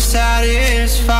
Satisfied.